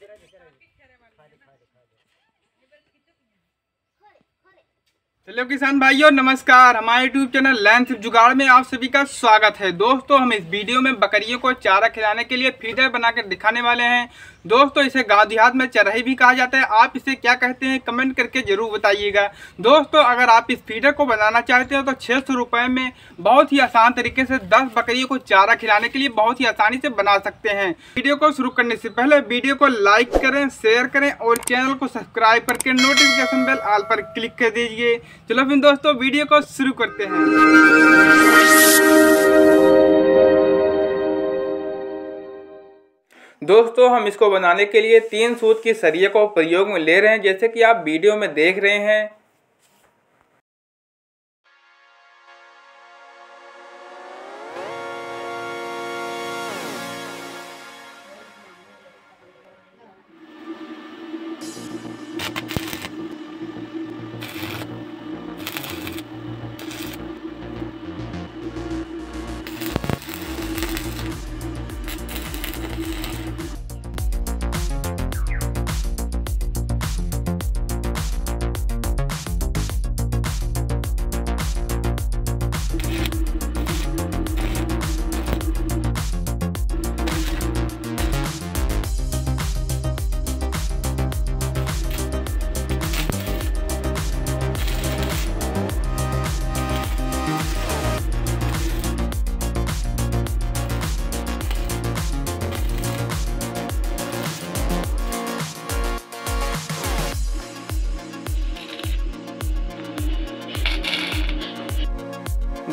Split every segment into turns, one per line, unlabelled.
जरा जरा खा दे खा दे खा दे चलो किसान भाइयों, नमस्कार। हमारे यूट्यूब चैनल लैंड जुगाड़ में आप सभी का स्वागत है। दोस्तों, हम इस वीडियो में बकरियों को चारा खिलाने के लिए फीडर बनाकर दिखाने वाले हैं। दोस्तों, इसे गाँव देहात में चरही भी कहा जाता है। आप इसे क्या कहते हैं, कमेंट करके ज़रूर बताइएगा। दोस्तों, अगर आप इस फीडर को बनाना चाहते हो तो छः सौ में बहुत ही आसान तरीके से दस बकरियों को चारा खिलाने के लिए बहुत ही आसानी से बना सकते हैं। वीडियो को शुरू करने से पहले वीडियो को लाइक करें, शेयर करें और चैनल को सब्सक्राइब करके नोटिफिकेशन बेल आल पर क्लिक कर दीजिए। चलो फिर दोस्तों, वीडियो को शुरू करते हैं। दोस्तों, हम इसको बनाने के लिए तीन सूत की सरिये को प्रयोग में ले रहे हैं, जैसे कि आप वीडियो में देख रहे हैं।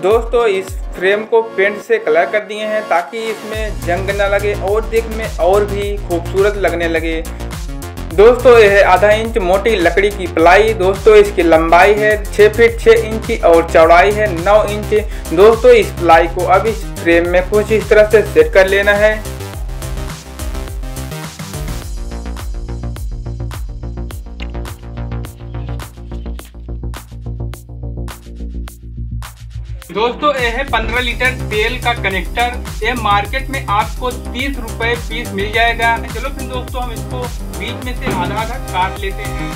दोस्तों, इस फ्रेम को पेंट से कलर कर दिए हैं ताकि इसमें जंग ना लगे और देखने में और भी खूबसूरत लगने लगे। दोस्तों, यह आधा इंच मोटी लकड़ी की प्लाई। दोस्तों, इसकी लंबाई है छः फीट छः इंच की और चौड़ाई है नौ इंच। दोस्तों, इस प्लाई को अब इस फ्रेम में कुछ इस तरह से सेट कर लेना है। दोस्तों ये है पंद्रह लीटर तेल का कनेक्टर ये मार्केट में आपको तीस रूपए पीस मिल जाएगा। चलो फिर दोस्तों, हम इसको बीच में से आधा आधा काट लेते हैं।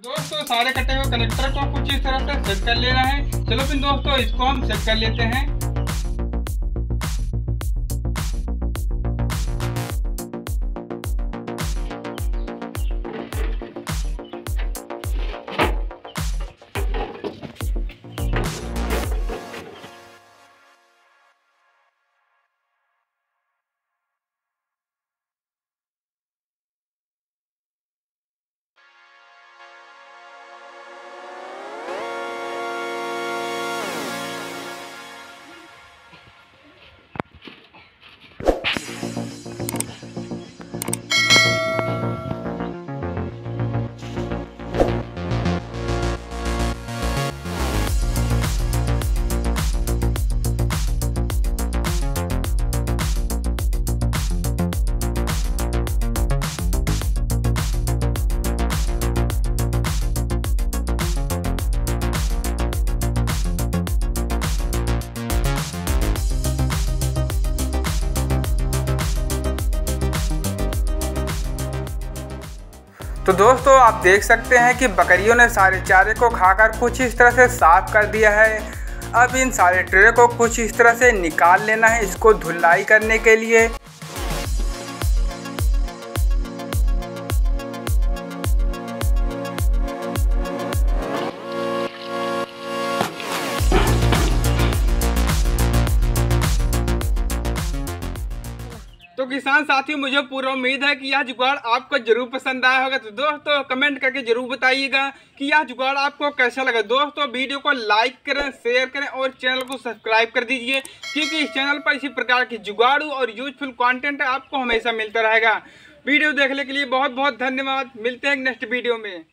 दोस्तों, सारे कटे हुए कनेक्टर को कुछ इस तरह से सेट कर लेना है। चलो फिर दोस्तों, इसको हम सेट कर लेते हैं। तो दोस्तों, आप देख सकते हैं कि बकरियों ने सारे चारे को खाकर कुछ इस तरह से साफ़ कर दिया है। अब इन सारे ट्रे को कुछ इस तरह से निकाल लेना है इसको धुलाई करने के लिए। तो किसान साथियों, मुझे पूरा उम्मीद है कि यह जुगाड़ आपको ज़रूर पसंद आया होगा। तो दोस्तों, कमेंट करके ज़रूर बताइएगा कि यह जुगाड़ आपको कैसा लगा। दोस्तों, वीडियो को लाइक करें, शेयर करें और चैनल को सब्सक्राइब कर दीजिए, क्योंकि इस चैनल पर इसी प्रकार की जुगाड़ू और यूजफुल कॉन्टेंट आपको हमेशा मिलता रहेगा। वीडियो देखने के लिए बहुत बहुत धन्यवाद। मिलते हैं नेक्स्ट वीडियो में।